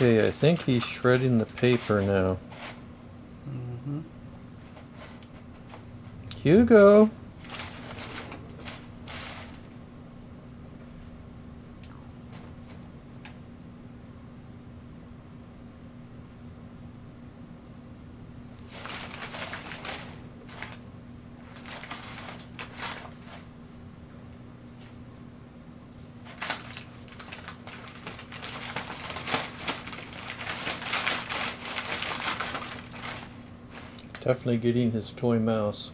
Okay, I think he's shredding the paper now. Mm-hmm. Hugo! Definitely getting his toy mouse.